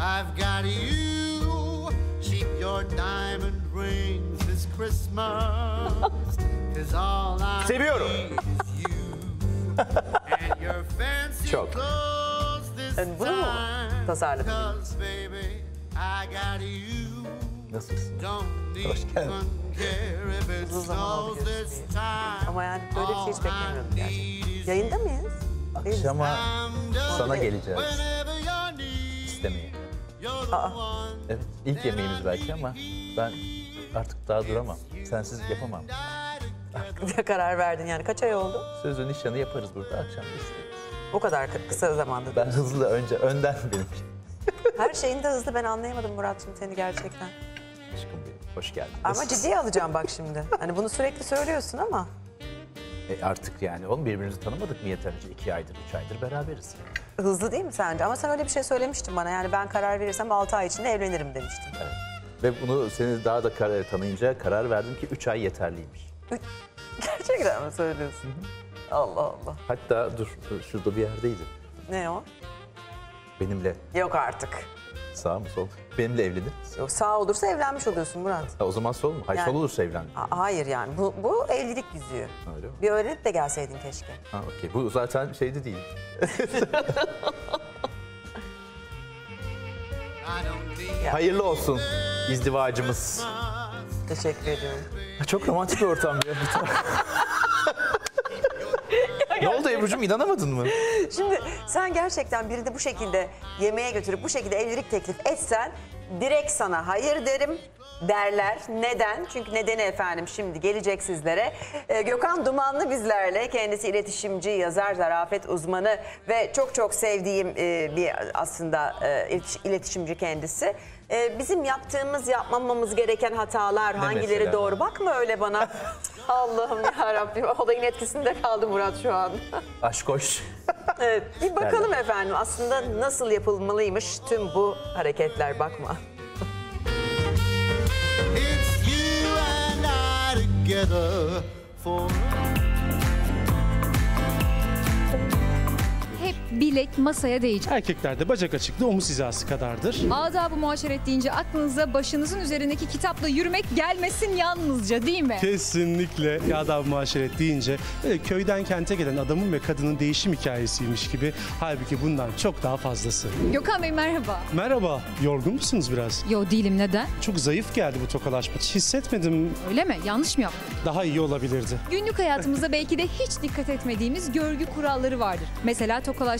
I've got you. Keep your diamond rings this Christmas. Cause all I Seviyorum. need is you. and your fancy Çok. clothes this Yani bunu mu time. tasarladın? Cause baby, I got you. Nasılsın? Don't Hoş geldin. Uzun zaman oldu time. Ama yani böyle bir şey hiç beklemiyordum I gerçekten. Yayında mıyız? Akşama sana geleceğiz istemeye. One Evet ilk yemeğimiz belki ama ben artık daha duramam. Sensiz yapamam. karar verdin yani. Kaç ay oldu? Sözün nişanı yaparız burada akşam isteriz. O kadar kı- kısa zamanda. Ben hızlı önce önden benim. Her şeyin de hızlı ben anlayamadım Murat'cığım seni gerçekten. Aşkım benim. Hoş geldin. Ama ciddiye alacağım bak şimdi. Hani bunu sürekli söylüyorsun ama. E artık yani oğlum birbirimizi tanımadık mı yeterince? iki aydır, üç aydır beraberiz. Hızlı değil mi sence? Ama sen öyle bir şey söylemiştin bana. Yani ben karar verirsem 6 ay içinde evlenirim demiştin. Evet. Ve bunu seni daha da kar- tanıyınca karar verdim ki üç ay yeterliymiş. Gerçekten mi söylüyorsun? Allah Allah. Hatta dur şurada bir yerdeydi. Ne o? Benimle Yok artık. Sağ mı sol? Benimle evlenir misin? Yok sağ olursa evlenmiş oluyorsun Murat. Ha, o zaman sol mu? Hayır Yani- sol olursa evlen. A- hayır yani bu, bu evlilik yüzüğü. Öyle mi? Bir öğrenip de gelseydin keşke. Ha okey. Bu zaten şeyde değil. Hayırlı olsun izdivacımız. Teşekkür ediyorum. Çok romantik bir ortam ya. ne oldu Ebru'cum inanamadın mı? Şimdi sen gerçekten birini bu şekilde yemeğe götürüp bu şekilde evlilik teklif etsen direkt sana hayır derim derler. Neden? Çünkü nedeni efendim şimdi gelecek sizlere. Ee, Gökhan Dumanlı bizlerle. Kendisi iletişimci, yazar, zarafet uzmanı ve çok çok sevdiğim e, bir aslında e, iletiş- iletişimci kendisi. E, bizim yaptığımız, yapmamamız gereken hatalar hangileri mesela? doğru? Bakma öyle bana. Allah'ım ya Rabbim olayın etkisinde kaldı Murat şu an. Aşk hoş. Evet, bir bakalım efendim aslında nasıl yapılmalıymış tüm bu hareketler bakma. It's you and I together for bilek masaya değecek. Erkeklerde bacak açıklığı omuz hizası kadardır. Adab-ı muaşeret deyince aklınıza başınızın üzerindeki kitapla yürümek gelmesin yalnızca değil mi? Kesinlikle yağda muaşeret deyince böyle köyden kente gelen adamın ve kadının değişim hikayesiymiş gibi. Halbuki bundan çok daha fazlası. Gökhan Bey merhaba. Merhaba, yorgun musunuz biraz? Yo değilim neden? Çok zayıf geldi bu tokalaşma. Hiç hissetmedim. Öyle mi? Yanlış mı yaptım? Daha iyi olabilirdi. Günlük hayatımızda belki de hiç dikkat etmediğimiz görgü kuralları vardır. Mesela tokalaşma.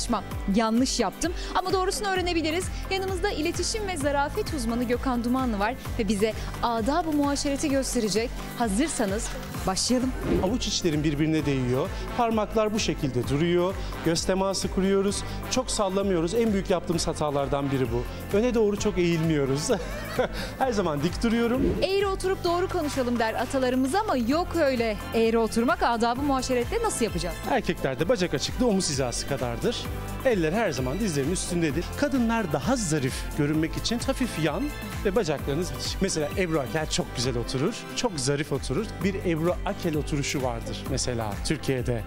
Yanlış yaptım ama doğrusunu öğrenebiliriz. Yanımızda iletişim ve zarafet uzmanı Gökhan Dumanlı var ve bize adab-ı muaşereti gösterecek. Hazırsanız başlayalım. Avuç içlerin birbirine değiyor. Parmaklar bu şekilde duruyor. Göz teması kuruyoruz. Çok sallamıyoruz. En büyük yaptığımız hatalardan biri bu. Öne doğru çok eğilmiyoruz. Her zaman dik duruyorum. Eğri oturup doğru konuşalım der atalarımız ama yok öyle. Eğri oturmak adab-ı muaşeretle nasıl yapacağız? Erkeklerde bacak açıklığı omuz hizası kadardır. Eller her zaman dizlerin üstündedir. Kadınlar daha zarif görünmek için hafif yan ve bacaklarınız bitişik. Mesela Ebru Akel çok güzel oturur, çok zarif oturur. Bir Ebru Akel oturuşu vardır mesela Türkiye'de.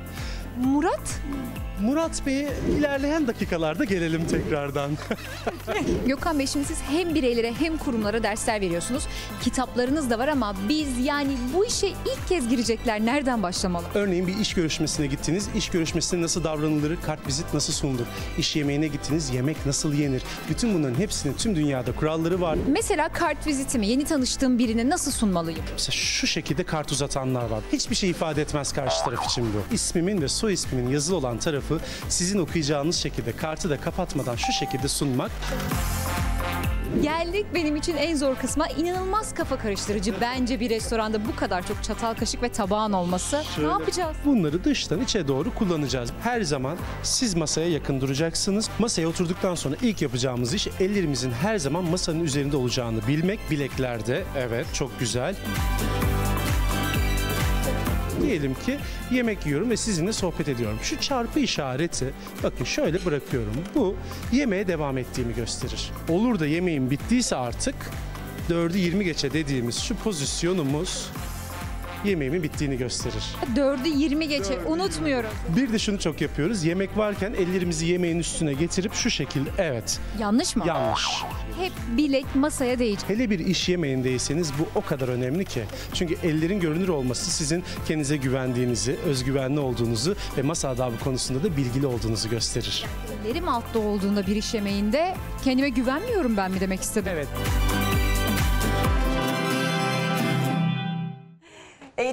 Murat, Murat Bey'e ilerleyen dakikalarda gelelim tekrardan. Gökhan Bey şimdi siz hem bireylere hem kurumlara dersler veriyorsunuz. Kitaplarınız da var ama biz yani bu işe ilk kez girecekler nereden başlamalı? Örneğin bir iş görüşmesine gittiniz, iş görüşmesinde nasıl davranılır, kartvizit nasıl sunulur, iş yemeğine gittiniz, yemek nasıl yenir. Bütün bunların hepsinin tüm dünyada kuralları var. Mesela kart vizitimi yeni tanıştığım birine nasıl sunmalıyım? Mesela şu şekilde kart uzatanlar var. Hiçbir şey ifade etmez karşı taraf için bu. İsmimin ve soy ismimin yazılı olan tarafı sizin okuyacağınız şekilde kartı da kapatmadan şu şekilde sunmak. Geldik benim için en zor kısma inanılmaz kafa karıştırıcı. Bence bir restoranda bu kadar çok çatal, kaşık ve tabağın olması. Şöyle. Ne yapacağız? Bunları dıştan içe doğru kullanacağız. Her zaman siz masaya yakın duracaksınız. Masaya oturduktan sonra ilk yapacağımız iş ellerimizin her zaman masanın üzerinde olacağını bilmek. Bileklerde evet çok güzel. Diyelim ki yemek yiyorum ve sizinle sohbet ediyorum. Şu çarpı işareti bakın şöyle bırakıyorum. Bu yemeğe devam ettiğimi gösterir. Olur da yemeğim bittiyse artık 4'ü 20 geçe dediğimiz şu pozisyonumuz yemeğimin bittiğini gösterir. 4'ü 20 geçe unutmuyoruz. Bir de şunu çok yapıyoruz. Yemek varken ellerimizi yemeğin üstüne getirip şu şekilde evet Yanlış mı? yanlış. Hep bilek masaya değecek. Hele bir iş yemeğindeyseniz bu o kadar önemli ki. Çünkü ellerin görünür olması sizin kendinize güvendiğinizi, özgüvenli olduğunuzu ve masa adabı konusunda da bilgili olduğunuzu gösterir. Ellerim altta olduğunda bir iş yemeğinde kendime güvenmiyorum ben mi demek istedim. Evet.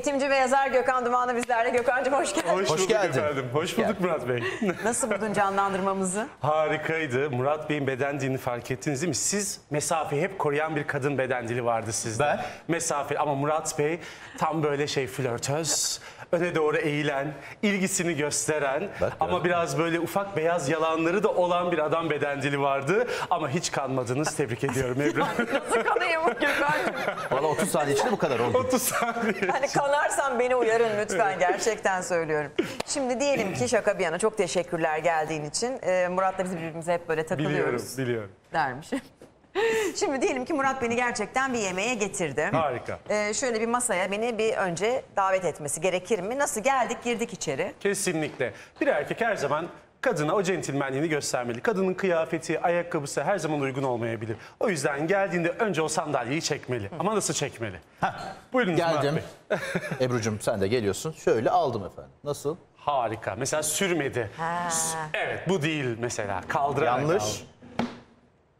Eğitimci ve yazar Gökhan Dumanlı bizlerle. Gökhan'cığım hoş geldin. Hoş, Hoş bulduk geldin. efendim. Hoş bulduk Murat Bey. Nasıl buldun canlandırmamızı? Harikaydı. Murat Bey'in beden dilini fark ettiniz değil mi? Siz mesafeyi hep koruyan bir kadın beden dili vardı sizde. Ben? Mesafe ama Murat Bey tam böyle şey flörtöz, öne doğru eğilen, ilgisini gösteren Bak ama biraz böyle ufak beyaz yalanları da olan bir adam beden dili vardı. Ama hiç kanmadınız. Tebrik ediyorum Ebru. Nasıl kanayım Gökhan'cığım? Valla 30 saniye içinde bu kadar oldu. 30 saniye. Hani kanarsan beni uyarın lütfen. Gerçekten söylüyorum. Şimdi diyelim ki şaka bir yana çok teşekkürler geldiğin için. Ee, Murat'la biz birbirimize hep böyle Biliyorum, takılıyoruz biliyorum. dermiş. Şimdi diyelim ki Murat beni gerçekten bir yemeğe getirdi. Harika. Ee, şöyle bir masaya beni bir önce davet etmesi gerekir mi? Nasıl geldik girdik içeri. Kesinlikle. Bir erkek her zaman kadına o centilmenliğini göstermeli. Kadının kıyafeti, ayakkabısı her zaman uygun olmayabilir. O yüzden geldiğinde önce o sandalyeyi çekmeli. Ama nasıl çekmeli? Buyurunuz Murat Geldim. Bey. Ebru'cum sen de geliyorsun. Şöyle aldım efendim. Nasıl? Harika. Mesela sürmedi. Ha. Evet bu değil mesela. Kaldırarak Yanlış. aldım.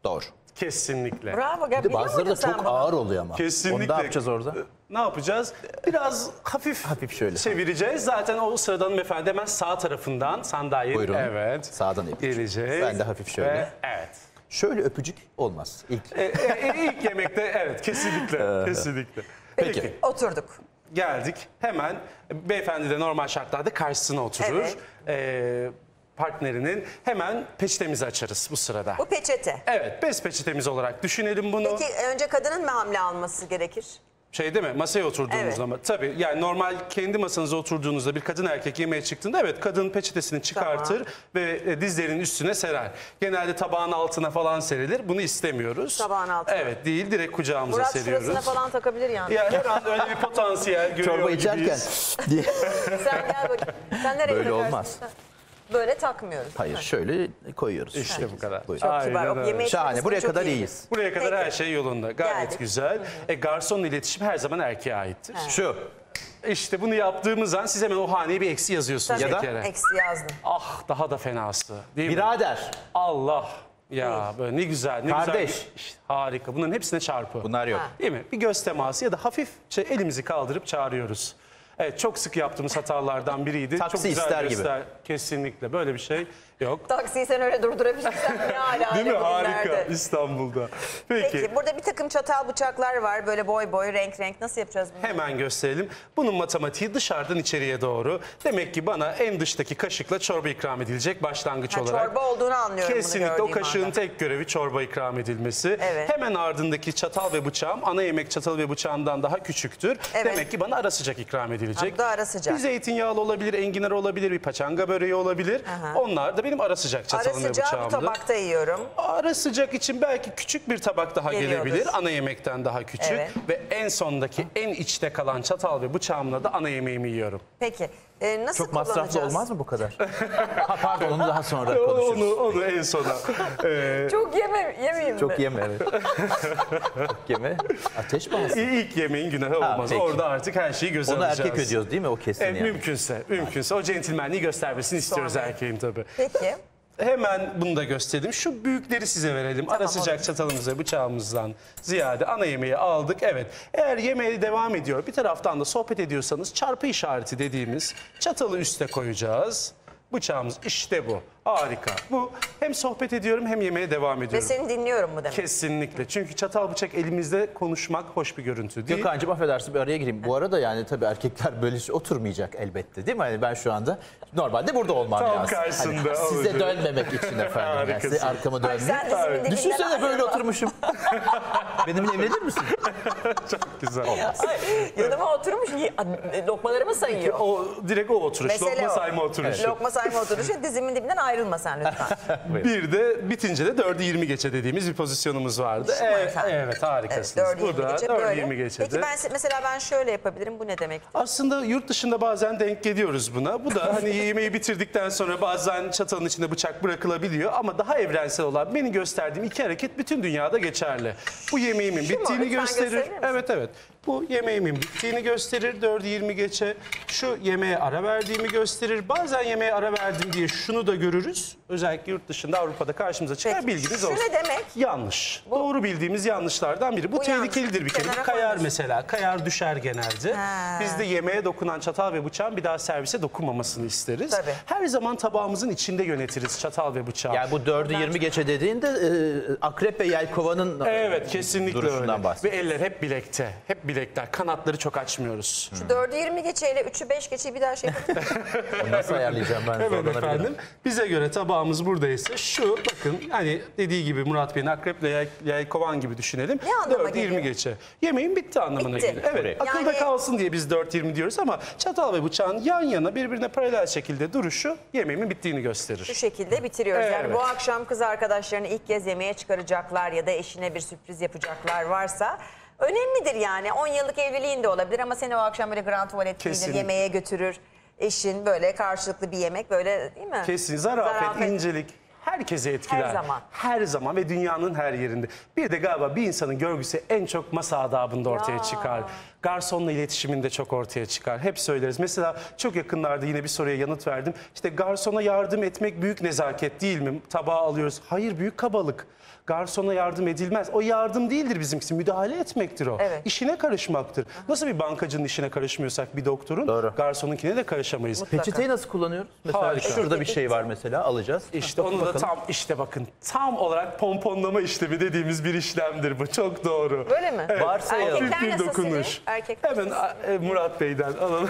Doğru. Kesinlikle. Bravo. Bir de biliyor bazıları da çok ağır oluyor ama. Kesinlikle. Onu ne yapacağız orada? Ne yapacağız? Biraz hafif, Hafif şöyle. çevireceğiz. Zaten o sırada hanımefendi hemen sağ tarafından sandalye. Buyurun. Evet. Sağdan Ebru'cum. Geleceğiz. Ben de hafif şöyle. Ve evet. Şöyle öpücük olmaz. İlk. E, e, ilk yemekte evet kesinlikle. kesinlikle. Peki. Oturduk. Geldik hemen beyefendi de normal şartlarda karşısına oturur. Evet. Ee, partnerinin hemen peçetemizi açarız bu sırada. Bu peçete. Evet bez peçetemiz olarak düşünelim bunu. Peki önce kadının mı hamle alması gerekir? Şey değil mi masaya oturduğunuzda Evet. ama tabii yani normal kendi masanıza oturduğunuzda bir kadın erkek yemeğe çıktığında evet kadın peçetesini çıkartır ve e, dizlerinin üstüne serer. Genelde tabağın altına falan serilir. Bunu istemiyoruz. Tabağın altına. Evet değil direkt kucağımıza Murat seriyoruz. şurasına falan takabilir yani. Yani her an öyle bir potansiyel görüyor Çorba içerken gibiyiz. Sen gel bakayım. Sen nereye Böyle takarsın? olmaz. Böyle takmıyoruz. Hayır şöyle koyuyoruz. İşte bu kadar. Buyurun. Çok kibar. Aynen O öyle. yemeği Şahane. Buraya kadar iyiyiz. Buraya kadar Peki. her şey yolunda. Gayet Geldik. güzel. E, garsonla iletişim her zaman erkeğe aittir. Şu. İşte bunu yaptığımız an siz hemen o haneye bir eksi yazıyorsunuz Tabii. bir da- kere. Eksi yazdım. Ah daha da fenası. Değil mi? Birader. Allah. Ya böyle ne güzel, ne Kardeş. güzel. İşte harika. Bunların hepsine çarpı. Bunlar yok. Ha. Değil mi? Bir göz teması ya da hafifçe elimizi kaldırıp çağırıyoruz. Evet çok sık yaptığımız hatalardan biriydi. Taksi çok güzel ister gibi. Kesinlikle böyle bir şey yok. Taksiyi sen öyle durdurabilirsen ne hala Değil mi? Harika. bugünlerde. İstanbul'da. Peki. Peki burada bir takım çatal bıçaklar var böyle boy boy renk renk nasıl yapacağız bunu? Hemen gösterelim. Bunun matematiği dışarıdan içeriye doğru. Demek ki bana en dıştaki kaşıkla çorba ikram edilecek başlangıç Ha, olarak. çorba olduğunu anlıyorum Kesinlikle o kaşığın anda. tek görevi çorba ikram edilmesi. Evet. Hemen ardındaki çatal ve bıçağım ana yemek çatalı ve bıçağından daha küçüktür. Evet. Demek ki bana ara sıcak ikram edilecek. Ha, bu da ara sıcak. Bir zeytinyağlı olabilir, enginar olabilir, bir paçanga böreği olabilir. Aha. Onlar da benim ara sıcak Ara çatalım ve sıcağı bu bıçağımdı. tabakta yiyorum. Ara sıcak için belki küçük bir tabak daha Geliyordur. gelebilir. Ana yemekten daha küçük. Evet. Ve en sondaki en içte kalan çatal ve bıçağımla da ana yemeğimi yiyorum. Peki e, nasıl Çok masraflı olmaz mı bu kadar? ha, pardon onu daha sonra Onu, konuşuruz. onu, onu en sona. Ee, Çok yeme, yemeyeyim Çok mi? yeme evet. Çok yeme. Ateş pahası. ilk yemeğin günahı Ha, olmaz. peki. Orada artık her şeyi göze Onu alacağız. erkek ödüyoruz değil mi o kesin Evet, yani? mümkünse, mümkünse o centilmenliği göstermesini istiyoruz erkeğin tabii. Peki. Hemen bunu da göstereyim. Şu büyükleri size verelim. Ara sıcak çatalımıza, bıçağımızdan ziyade ana yemeği aldık. Evet. Eğer yemeğe devam ediyor, bir taraftan da sohbet ediyorsanız çarpı işareti dediğimiz çatalı üste koyacağız. Bıçağımız işte bu. Harika. Bu hem sohbet ediyorum hem yemeğe devam Ve ediyorum. seni dinliyorum mu demek? Kesinlikle. Çünkü çatal bıçak elimizde konuşmak hoş bir görüntü değil. Gökhan'cığım affedersin bir araya gireyim. Bu arada yani tabii erkekler böyle oturmayacak elbette değil mi? Hani ben şu anda normalde burada olmam Tam lazım. karşısında Hani size olacak. dönmemek için efendim. Yani size Harikasın. arkamı Ay, dönmek. sen dizimin dibinden Düşünsene böyle ayrılma. oturmuşum. Benimle evlenir misin? Güzel. Ay, yanıma oturmuş lokmalarımı sayıyor. O direkt o oturuş. Mesele Lokma o. sayma oturuşu. Lokma sayma oturuşu dizimin dibinden ayrılma sen lütfen. Bir de bitince de 4'ü 20 geçe dediğimiz bir pozisyonumuz vardı. Şu Evet, efendim? evet harikasınız. Evet, 4'ü 20 Burada geçe 4'ü böyle. 20 geçede. Peki ben se- mesela ben şöyle yapabilirim. Bu ne demek? Aslında yurt dışında bazen denk geliyoruz buna. Bu da hani yemeği bitirdikten sonra bazen çatalın içinde bıçak bırakılabiliyor. Ama daha evrensel olan beni gösterdiğim iki hareket bütün dünyada geçerli. Bu yemeğimin Şu mu? bittiğini Lütfen gösterir. gösterir misin? Evet evet. Bu yemeğimin bittiğini gösterir 4'ü 20 geçe. Şu yemeğe ara verdiğimi gösterir. Bazen yemeğe ara verdim diye şunu da görürüz. Özellikle yurt dışında Avrupa'da karşımıza çıkar Peki, bilginiz şu olsun. ne demek? Yanlış. Doğru bildiğimiz yanlışlardan biri. Bu, Bu yanlış. tehlikelidir bir kere. Kenara kayar koyuyorsun. mesela. Kayar düşer genelde. Ha. Bizde yemeğe dokunan çatal ve bıçağın bir daha servise dokunmamasını isteriz. Tabii. Her zaman tabağımızın içinde yönetiriz çatal ve bıçağı. Yani bu 4'ü 20 geçe dediğinde e, akrep ve yelkovanın Evet kesinlikle duruşundan öyle. Ve bahsediyor. eller hep bilekte. Hep bilekler. Kanatları çok açmıyoruz. Şu 4'ü 20 geçeyle 3'ü 5 geçeyi bir daha şey? Nasıl ayarlayacağım ben Evet zorlanabilirim. efendim. Bize göre tabağımız buradaysa şu bakın hani dediği gibi Murat Bey'in akreple yay, yaykovan gibi düşünelim. Ne anlama 4-20 geliyor? geçe. Yemeğin bitti anlamına Bitti. geliyor. Evet Buraya. akılda Yani- kalsın diye biz 4-20 diyoruz ama çatal ve bıçağın yan yana birbirine paralel şekilde duruşu yemeğimin bittiğini gösterir. Şu şekilde bitiriyoruz. Yani Evet. bu akşam kız arkadaşlarını ilk kez yemeğe çıkaracaklar ya da eşine bir sürpriz yapacaklar varsa önemlidir yani. 10 yıllık evliliğin de olabilir ama seni o akşam böyle grand tuvalet Kesinlikle. yemeğe götürür. Eşin böyle karşılıklı bir yemek böyle değil mi? Kesin zarafet, Zarafet. incelik herkese etkiler. Her zaman. Her zaman ve dünyanın her yerinde. Bir de galiba bir insanın görgüsü en çok masa adabında ortaya Ya. çıkar. Garsonla iletişiminde çok ortaya çıkar. Hep söyleriz. Mesela çok yakınlarda yine bir soruya yanıt verdim. İşte garsona yardım etmek büyük nezaket değil mi? Tabağı alıyoruz. Hayır büyük kabalık. Garsona yardım edilmez. O yardım değildir bizimkisi. Müdahale etmektir o. Evet. İşine karışmaktır. Nasıl bir bankacının işine karışmıyorsak bir doktorun, Doğru. garsonunkine de karışamayız. Peçeteyi nasıl kullanıyoruz? Mesela Harika. şurada bir şey var mesela alacağız. İşte onu da tam işte bakın tam olarak pomponlama işlemi dediğimiz bir işlemdir bu. Çok doğru. Böyle mi? Evet. Varsayalım. Erkekler Hafif bir nasıl dokunuş. Erkek Hemen e, Murat Bey'den alalım.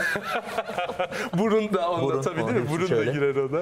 Burun da onda Burun, tabii değil onun mi? için Burun şöyle. da girer ona.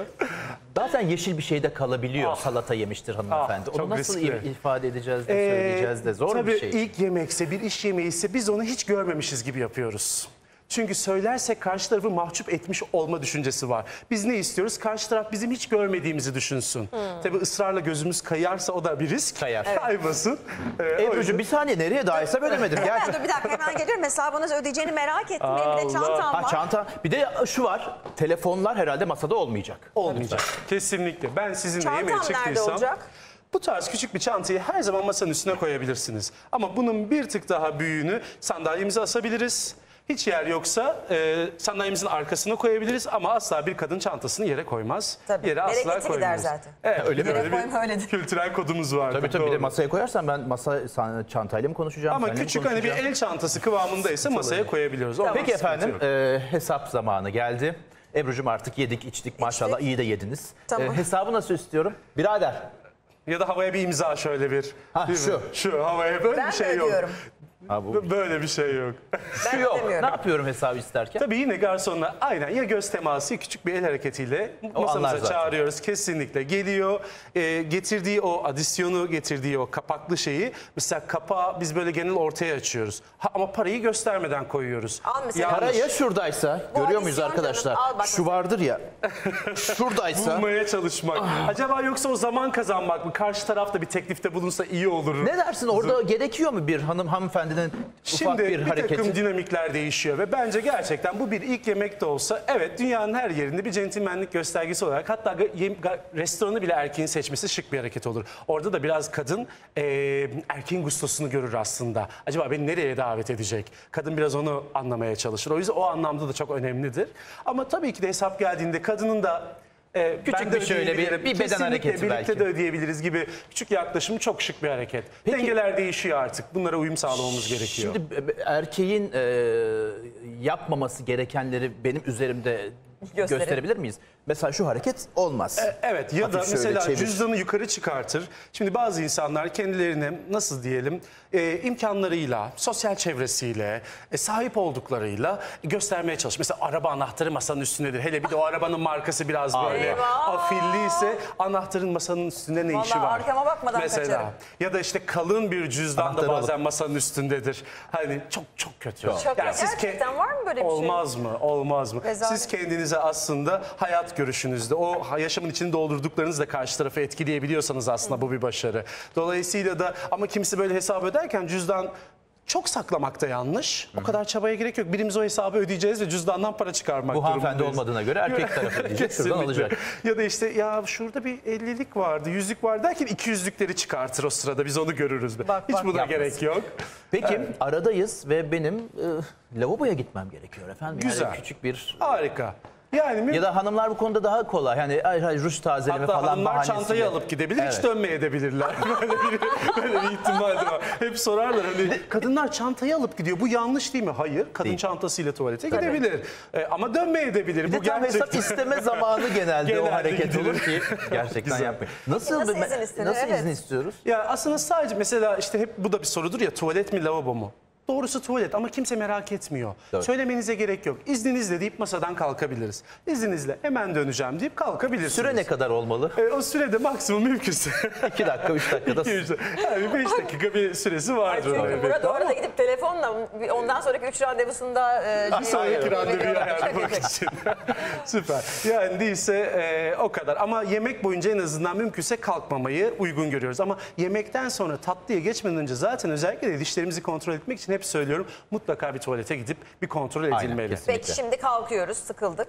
Bazen yeşil bir şey de kalabiliyor. Ah. Salata yemiştir hanımefendi. Ah, Onu çok nasıl riskli. ifade edeceğiz de söyleyeceğiz de zor tabii bir şey. ilk yemekse bir iş yemeği ise biz onu hiç görmemişiz gibi yapıyoruz. Çünkü söylersek karşı tarafı mahcup etmiş olma düşüncesi var. Biz ne istiyoruz? Karşı taraf bizim hiç görmediğimizi düşünsün. Tabii ısrarla gözümüz kayarsa o da bir risk. Kayar. Kaymasın. Ee, Ebru'cum bir saniye nereye dahilse bölemedim. Hemen Gerçi. dur bir dakika hemen geliyorum. Hesabı nasıl ödeyeceğini merak ettim. Benim bir de Allah. çantam Ha var. çanta. Bir de şu var. Telefonlar herhalde masada olmayacak. Olmayacak. Kesinlikle. Ben sizinle Çantam yemeğe nerede çıktıysam... olacak? Bu tarz küçük bir çantayı her zaman masanın üstüne koyabilirsiniz. Ama bunun bir tık daha büyüğünü sandalyemize asabiliriz. Hiç yer yoksa e, sandalyemizin arkasına koyabiliriz ama asla bir kadın çantasını yere koymaz. Tabii. Yere asla Bereketi gider koymayız. zaten. Evet, Öyle böyle Yere koyma, öyledir. bir kültürel kodumuz var. Tabii tabii bir de masaya koyarsan ben masa çantayla mı konuşacağım? Ama seninle mi küçük hani bir konuşacağım? el çantası kıvamındaysa masaya koyabiliyoruz. Ondan Peki sıkıntı efendim yok. e, hesap zamanı geldi. Ebru'cum artık yedik içtik maşallah iyi de yediniz. Tamam. E, hesabı nasıl istiyorum? Birader Ya da havaya bir imza şöyle bir. Ha, Değil mi? şu. Şu havaya böyle Ben bir de şey yok. ödüyorum. Ha, bu. Böyle bir şey yok. Ben Şu yok. Ne yapıyorum hesabı isterken? Tabii yine garsonla aynen ya göz teması küçük bir el hareketiyle anlar masamıza zaten. çağırıyoruz. Kesinlikle geliyor. Ee, getirdiği o adisyonu, getirdiği o kapaklı şeyi mesela kapağı biz böyle genel ortaya açıyoruz. Ha, ama parayı göstermeden koyuyoruz. Al mesela. Para ya şuradaysa Bu görüyor muyuz adisyon arkadaşlar? canım, al bak Şu vardır ya. şuradaysa. Bulmaya çalışmak. Acaba yoksa o zaman kazanmak mı? Karşı tarafta bir teklifte bulunsa iyi olur. Ne dersin orada gerekiyor mu bir hanım hanımefendinin ufak Şimdi bir, bir, hareketi? takım dinamikler değişiyor ve bence gerçekten bu bir ilk yemek de olsa evet dünyanın her yerinde bir centilmenlik göstergesi olarak hatta restoranı bile erkeğin seçmesi şık bir hareket olur. Orada da biraz kadın e, erkeğin gustosunu görür aslında. Acaba beni nereye davet edecek? Kadın biraz onu anlamaya çalışır. O yüzden o anlamda da çok önemlidir. Ama tabii ki de hesap geldiğinde kadının da e, Küçük ben de bir şöyle bir- ödeyebilirim. bir beden Kesinlikle hareketi birlikte belki. de ödeyebiliriz gibi küçük yaklaşım çok şık bir hareket. Dengeler değişiyor artık. Bunlara uyum sağlamamız gerekiyor. Şimdi e, erkeğin e, yapmaması gerekenleri benim üzerimde Gösterelim. gösterebilir miyiz? Mesela şu hareket olmaz. Evet ya da Hafif şöyle mesela çevir. cüzdanı yukarı çıkartır. Şimdi bazı insanlar kendilerine nasıl diyelim e, imkanlarıyla, sosyal çevresiyle, e, sahip olduklarıyla göstermeye çalışır. Mesela araba anahtarı masanın üstündedir. Hele bir de o arabanın markası biraz böyle Eyvah! afilli ise anahtarın masanın üstünde ne işi Vallahi var? arkama bakmadan Mesela. kaçarım. Ya da işte kalın bir cüzdan da Anahtarı bazen masanın üstündedir. Hani çok çok kötü. Çok Yani siz ke- gerçekten var mı mı böyle bir şey? Olmaz mı? Olmaz mı? Rezalet. Siz kendinize aslında hayat görüşünüzde, o yaşamın içini doldurduklarınızla karşı tarafı etkileyebiliyorsanız aslında bu bir başarı. Dolayısıyla da ama kimse böyle hesap öderken cüzdan çok saklamakta yanlış. O kadar çabaya gerek yok. Birimiz o hesabı ödeyeceğiz ve cüzdandan para çıkarmak Bu hanımefendi durumundayız. olmadığına göre erkek tarafı diyecek şuradan Kesinlikle. alacak. Ya da işte ya şurada bir 50'lik vardı, yüzlük var derken 200'lükleri çıkartır o sırada. Biz onu görürüz. Bak, Hiç bak. buna Yapmasın. gerek yok. Peki aradayız ve benim e, lavaboya gitmem gerekiyor efendim. Yani Güzel. küçük bir Harika. Yani mü- ya da hanımlar bu konuda daha kolay. Hani ay, ay, ruj tazeleme Hatta falan hanımlar bahanesiyle. çantayı alıp gidebilir, hiç Evet. dönmeyebilirler. böyle bir, böyle bir ihtimal de var. Hep sorarlar hani kadınlar çantayı alıp gidiyor. Bu yanlış değil mi? Hayır. Kadın Değil. çantasıyla tuvalete gidebilir. E, ama dönmeyebilir. Bir Bu de tam hesap gerçekten. isteme zamanı genelde, o Genelde hareket gidilir. olur ki gerçekten Güzel. yapmayın. Nasıl, Nasıl izin istenir? Nasıl Evet. izin istiyoruz? Ya aslında sadece mesela işte hep bu da bir sorudur ya tuvalet mi lavabo mu? Doğrusu tuvalet ama kimse merak etmiyor. Doğru. Söylemenize gerek yok. İzninizle deyip masadan kalkabiliriz. İzninizle hemen döneceğim deyip kalkabilirsiniz. Süre ne kadar olmalı? E, o sürede maksimum mümkünse. 2 dakika, 3 dakikada. yani 5 dakika bir süresi vardır. Çünkü elbette burada ama- orada gidip telefonla ondan sonraki üç randevusunda... E, Bir sonraki şey- randevuyu Şaka, ayarlamak için. Süper. Yani değilse e, o kadar. Ama yemek boyunca en azından mümkünse kalkmamayı uygun görüyoruz. Ama yemekten sonra tatlıya geçmeden önce zaten özellikle de dişlerimizi kontrol etmek için hep söylüyorum. Mutlaka bir tuvalete gidip bir kontrol edilmeli. Peki şimdi kalkıyoruz, sıkıldık.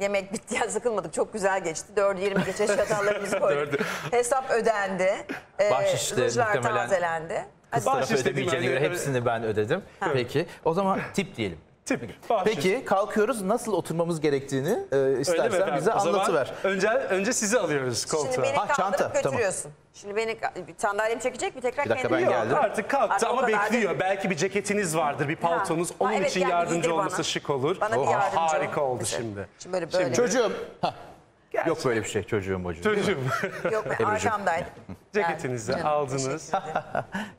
Yemek bitti, yani sıkılmadık. Çok güzel geçti. 4.20 geçe çatallarımızı koyduk. Hesap ödendi. Ee, Bahşiş de rujlar muhtemelen- tazelendi. Kız Bahşiş tarafı dediğim ödemeyeceğine göre hepsini ben ödedim. Peki o zaman tip diyelim. Tip. bahşiş. Peki kalkıyoruz nasıl oturmamız gerektiğini e, istersen bize O zaman anlatıver. Önce, önce sizi alıyoruz koltuğa. Şimdi beni Ha, kaldırıp çanta, tamam. götürüyorsun. Şimdi beni bir sandalyem çekecek mi tekrar Bir dakika, kendini- ben Yok, geldim. Artık kalktı o ama kadar bekliyor. değil. Belki bir ceketiniz vardır, bir paltonuz. Ha, Onun evet, için gel bir yardımcı giydir olması bana. şık olur. Bana bir Oh, yardımcı ol. Harika oldu Mesela. şimdi. Şimdi böyle böyle. Çocuğum. Hah, Yok böyle bir şey çocuğum çocuğum. Çocuğum. Yok ben arkamdaydım. Ceketinizi aldınız. teşekkür.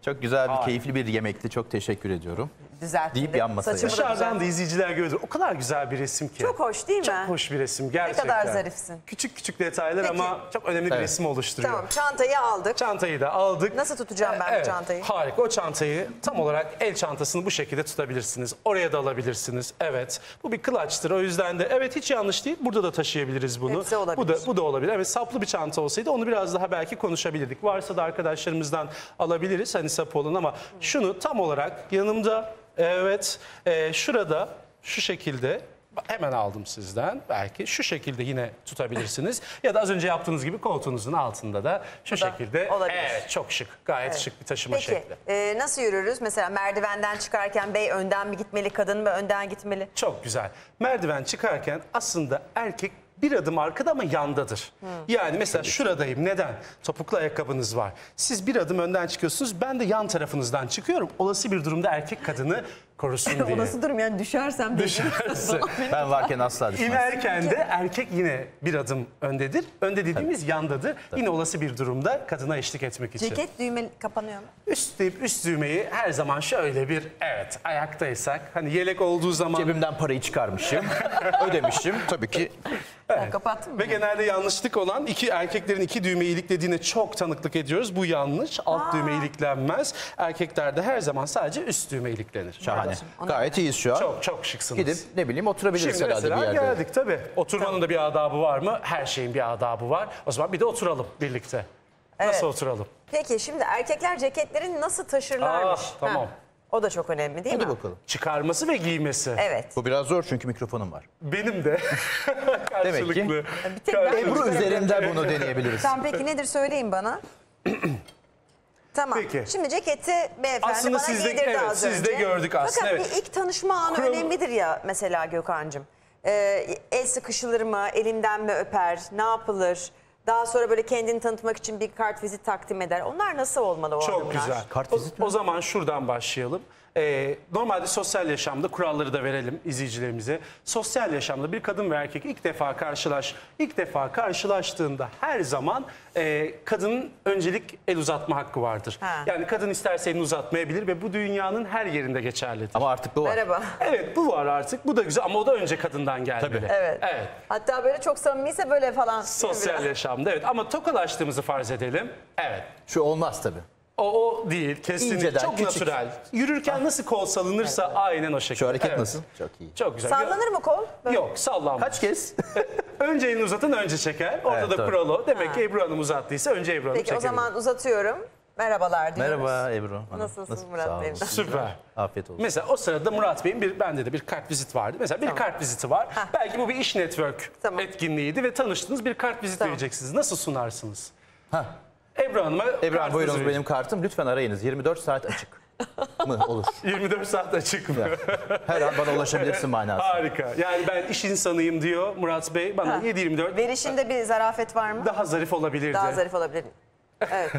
Çok güzel bir keyifli bir yemekti. Çok teşekkür ediyorum. Düzelttim. Deyip de. yan masaya. Saçımı da Dışarıdan da düzelttim. izleyiciler görür. O kadar güzel bir resim ki. Çok hoş değil mi? Çok hoş bir resim gerçekten. kadar zarifsin. Küçük küçük detaylar Peki. ama çok önemli bir Evet. resim oluşturuyor. Tamam çantayı aldık. Çantayı da aldık. Nasıl tutacağım ben bu Evet, çantayı? Harika. O çantayı tam olarak el çantasını bu şekilde tutabilirsiniz. Oraya da alabilirsiniz. Evet. Bu bir kılaçtır. O yüzden de evet hiç yanlış değil. Burada da taşıyabiliriz bunu. Hepsi olabilir. Bu da bu da olabilir. Evet saplı bir çanta olsaydı onu biraz daha belki konuşabilirdik. Varsa da arkadaşlarımızdan alabiliriz hani sap olan ama şunu tam olarak yanımda evet e, şurada şu şekilde Hemen aldım sizden. Belki şu şekilde yine tutabilirsiniz. ya da az önce yaptığınız gibi koltuğunuzun altında da şu da şekilde. olabilir. Evet çok şık. Gayet şık bir taşıma Peki şekli. e, nasıl yürürüz? Mesela merdivenden çıkarken bey önden mi gitmeli, kadın mı önden gitmeli? Çok güzel. Merdiven çıkarken aslında erkek bir adım arkada ama yandadır. Yani mesela şuradayım. Neden? Topuklu ayakkabınız var. Siz bir adım önden çıkıyorsunuz. Ben de yan tarafınızdan çıkıyorum. Olası bir durumda erkek kadını korusun diye. durum yani düşersem Düşerse. Ben varken asla düşmez. İnerken de erkek yine bir adım öndedir. Önde dediğimiz yandadır. Yine olası bir durumda kadına eşlik etmek için. Ceket düğme kapanıyor mu? Üst deyip üst düğmeyi her zaman şöyle bir evet ayaktaysak hani yelek olduğu zaman Cebimden parayı çıkarmışım. ödemişim. Tabii ki Ben kapattım mı? Ve genelde yanlışlık olan iki erkeklerin iki düğme iliklediğine çok tanıklık ediyoruz. Bu yanlış. Alt düğme iliklenmez. Erkeklerde her zaman sadece üst düğme iliklenir. şahane. Ona- Gayet iyiyiz şu an. Çok çok şıksınız. Gidip ne bileyim oturabiliriz Şimdi herhalde bir mesela yerde. geldik tabii. Oturmanın da bir adabı var mı? Her şeyin bir adabı var. O zaman bir de oturalım birlikte. Evet. Nasıl oturalım? Peki şimdi erkekler ceketlerini nasıl taşırlarmış? Ah, tamam. Ha, O da çok önemli değil Hadi mi? bakalım. Çıkarması ve giymesi. Evet. Bu biraz zor çünkü mikrofonum var. Benim de karşılıklı. ki- Bir tek ben- Karşılıklı. Ebru üzerinde bunu deneyebiliriz. Tamam peki nedir söyleyin bana. Tamam. Peki. Şimdi ceketi beyefendi Aslında bana siz de- giydirdi evet, az siz de gördük aslında, Fakat evet. bir ilk tanışma anı Kurum- önemlidir ya mesela Gökhan'cığım. Ee, el sıkışılır mı, elinden mi öper, ne yapılır? Daha sonra böyle kendini tanıtmak için bir kart vizit takdim eder. Onlar nasıl olmalı o Çok adımlar? güzel. Kart o, mi? o zaman şuradan başlayalım. Ee, normalde sosyal yaşamda kuralları da verelim izleyicilerimize. Sosyal yaşamda bir kadın ve erkek ilk defa karşılaş, ilk defa karşılaştığında her zaman e, kadının öncelik el uzatma hakkı vardır. Ha. Yani kadın isterse elini uzatmayabilir ve bu dünyanın her yerinde geçerlidir. Ama artık bu var. Merhaba. Evet bu var artık. Bu da güzel ama o da önce kadından gelmeli. Tabii. Evet. Evet. Hatta böyle çok samimiyse böyle falan. Sosyal yaşamda evet ama tokalaştığımızı farz edelim. Evet. Şu olmaz tabii. O, o değil kesinlikle. İnceden, Çok küçük. natürel. Yürürken nasıl kol salınırsa aynen o şekilde. Şu hareket Evet. nasıl? Çok iyi. Çok güzel. Sallanır mı kol? Böyle. Yok sallanmaz. Kaç kez? Önce elini uzatın önce çeker. Orada Evet, da tabii. prolo. Demek ki Ebru Hanım uzattıysa önce Ebru Hanım Peki o çekebilir. zaman uzatıyorum. Merhabalar diyoruz. Merhaba Ebru. Hanım. Nasılsın Murat Sağ Bey? olun. Süper. Afiyet olsun. Mesela o sırada Murat Bey'in bir bende de bir kart vizit vardı. Mesela bir kart viziti var. Belki bu bir iş network Tamam. etkinliğiydi ve tanıştınız bir kart vizit Tamam. vereceksiniz. Nasıl sunarsınız? Hah. Ebru Hanım'a Ebru Hanım kartınızı buyurunuz verin. benim kartım. Lütfen arayınız. 24 saat açık mı? Olur. 24 saat açık mı? Her an bana ulaşabilirsin manası. Harika. Yani ben iş insanıyım diyor Murat Bey. Bana 7-24 Verişinde bir zarafet var mı? daha zarif olabilirdi. Daha zarif olabilir. Evet.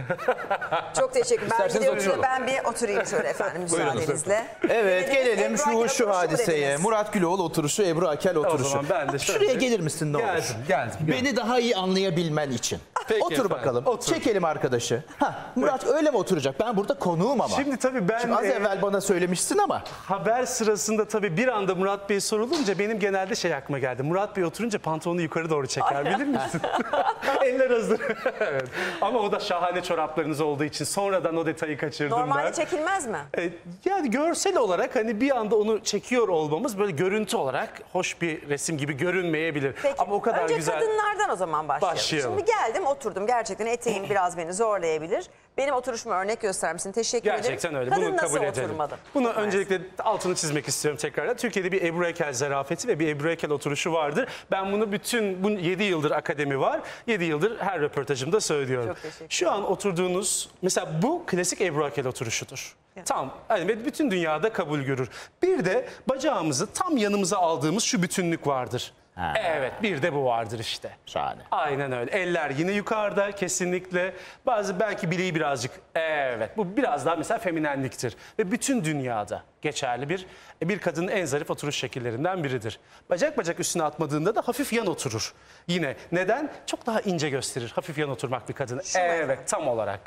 Çok teşekkür ederim. Ben İsterseniz gidiyorum oturalım. ben bir oturayım şöyle efendim müsaadenizle. Evet gelelim Ebru şu Akel şu oturuşu mu hadiseye. dediniz? Murat Güloğlu oturuşu, Ebru Akel oturuşu. zaman ben de şöyle- Şuraya gelir misin ne olur? Geldim, geldim, geldim. Beni daha iyi anlayabilmen için. Peki Otur efendim, bakalım. otur. Çekelim arkadaşı. Ha, Murat öyle mi oturacak? Ben burada konuğum ama. Şimdi tabii ben Şimdi az e, evvel bana söylemişsin ama. haber sırasında tabii bir anda Murat Bey sorulunca benim genelde şey aklıma geldi. Murat Bey oturunca pantolonu yukarı doğru çeker bilir misin? Eller hazır. evet. Ama o da şahane çoraplarınız olduğu için sonradan o detayı kaçırdım Normalde ben. çekilmez mi? E, Yani görsel olarak hani bir anda onu çekiyor olmamız böyle görüntü olarak hoş bir resim gibi görünmeyebilir. Peki. Ama o kadar Önce güzel. kadınlardan o zaman başlayalım. Başlayalım. Şimdi geldim oturdum. Gerçekten eteğim biraz beni zorlayabilir. Benim oturuşuma örnek göstermişsin. Teşekkür ederim. Gerçekten öyle. Kadın Bunu nasıl kabul edelim. oturmalı? Bunu merak öncelikle altını çizmek istiyorum tekrardan. Türkiye'de bir Ebru Ekel zarafeti ve bir Ebru Ekel oturuşu vardır. Ben bunu bütün bu 7 yıldır akademi var. 7 yıldır her röportajımda söylüyorum. Çok teşekkür Şu an oturduğunuz mesela bu klasik Ebru Ekel oturuşudur. Tam yani ve bütün dünyada kabul görür. Bir de bacağımızı tam yanımıza aldığımız şu bütünlük vardır. Ha. Evet bir de bu vardır işte. Şahane. Aynen öyle. Eller yine yukarıda kesinlikle. Bazı belki bileği birazcık evet bu biraz daha mesela feminenliktir. Ve bütün dünyada geçerli bir bir kadının en zarif oturuş şekillerinden biridir. Bacak bacak üstüne atmadığında da hafif yan oturur. Yine neden? Çok daha ince gösterir hafif yan oturmak bir kadını. Evet tam olarak.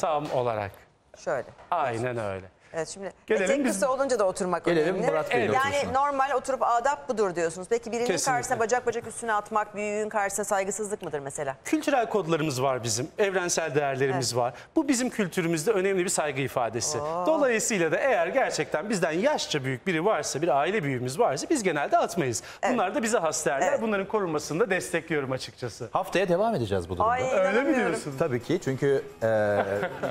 Tam olarak. Şöyle. Aynen öyle. Evet şimdi Gelelim etek biz- kısa olunca da oturmak Gelelim önemli. Murat Bey'in Yani oturuşuna. normal oturup adap budur diyorsunuz. Peki birinin Kesinlikle. karşısına bacak bacak üstüne atmak büyüğün karşısına saygısızlık mıdır mesela? Kültürel kodlarımız var bizim, evrensel değerlerimiz var. Bu bizim kültürümüzde önemli bir saygı ifadesi. Dolayısıyla da eğer gerçekten bizden yaşça büyük biri varsa, bir aile büyüğümüz varsa biz genelde atmayız. Bunlar da bize has değerler. Evet. Bunların korunmasını da destekliyorum açıkçası. Haftaya devam edeceğiz bu durumda. Ay Öyle mi inanamıyorum. diyorsun? Tabii ki çünkü e,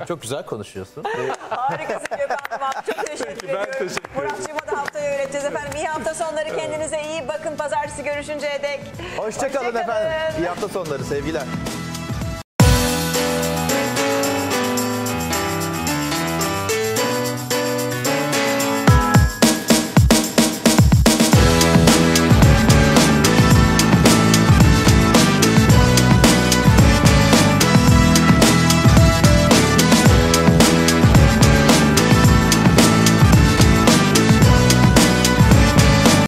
çok güzel konuşuyorsun. Harikasın Gökhan Duman. Çok teşekkür ben ediyorum. teşekkür ederim. Muratçığıma da haftaya öğreteceğiz efendim. İyi hafta sonları kendinize iyi bakın. Pazartesi görüşünceye dek. Hoşçakalın Hoşça kalın. efendim. İyi hafta sonları sevgiler.